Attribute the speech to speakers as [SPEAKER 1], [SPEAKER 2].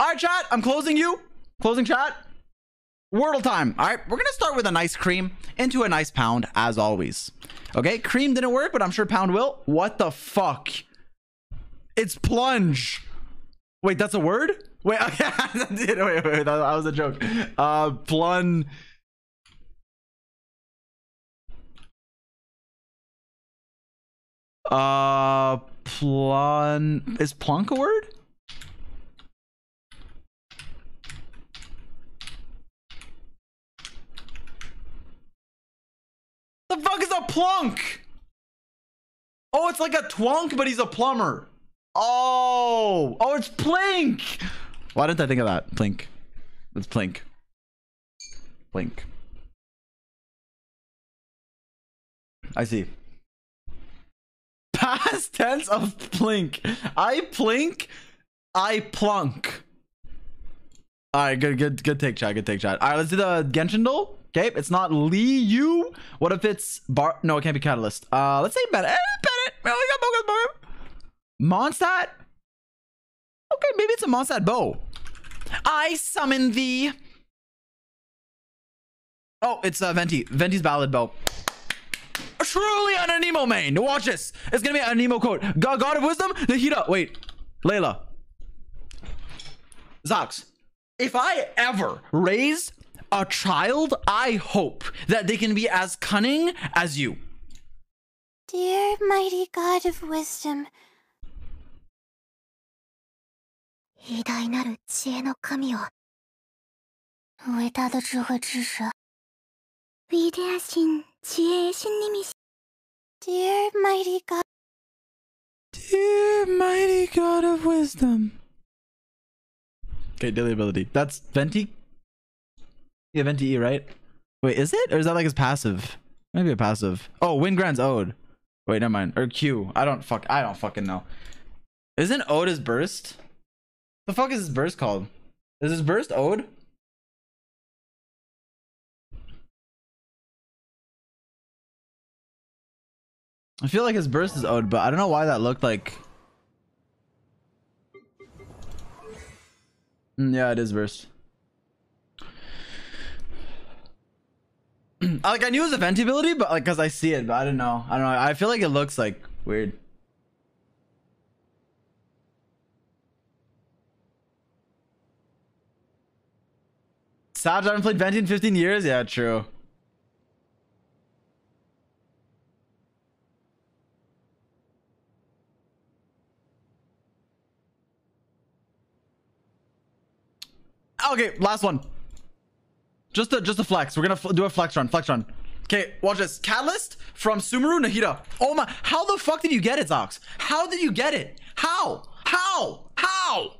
[SPEAKER 1] All right, chat. I'm closing you. Closing chat. Wordle time. All right, we're gonna start with a nice cream into a nice pound as always. Okay, cream didn't work, but I'm sure pound will. What the fuck? It's plunge. Wait, that's a word? Wait, wait, wait, wait, that, was a joke. Uh, plun. Uh, plun. Is plunk a word? The fuck is a plunk? Oh, it's like a twunk, but he's a plumber. Oh, oh, it's plink. Why didn't I think of that? Plink. It's plink. Plink. I see. Past tense of plink. I plink. I plunk. All right, good, good, good take, chat. Good take, chat. All right, let's do the Genshindle. Okay, it's not Liyue. What if it's Bar? No, it can't be Catalyst. Uh, let's say Bennett. Eh, Bennett. Well, we got Mondstadt. Okay, maybe it's a Mondstadt bow. I summon thee. Oh, it's uh, Venti. Venti's ballad bow. Truly an Anemo main. Watch this. It's gonna be an Anemo code. God, God of Wisdom, Nahida. Wait, Layla. Zox. If I ever raise a child, I hope that they can be as cunning as you.
[SPEAKER 2] Dear mighty God of wisdom, 偉大なる知恵の神を。伟大的智慧之神。伟大心知恵心里面。Dear mighty God.
[SPEAKER 1] Dear mighty God of wisdom. Okay, daily ability. That's Venti. yeah, have NTE, right? Wait, is it? Or is that like his passive? Maybe a passive. Oh, Wind's Grand Ode. Wait, never mind. Or Q. I don't fuck. I don't fucking know. Isn't Ode his burst? The fuck is his burst called? Is his burst Ode? I feel like his burst is Ode, but I don't know why that looked like. Mm, yeah, it is burst. like I knew it was a venti ability, but like because I see it, but I don't know. I don't know. I feel like it looks like weird. I haven't played Venti in 15 years? Yeah, true. Okay, last one. Just a just a flex. We're gonna do a flex run. Flex run. Okay, watch this. Catalyst from Sumeru Nahida. Oh my! How the fuck did you get it, Zox? How did you get it? How? How? How?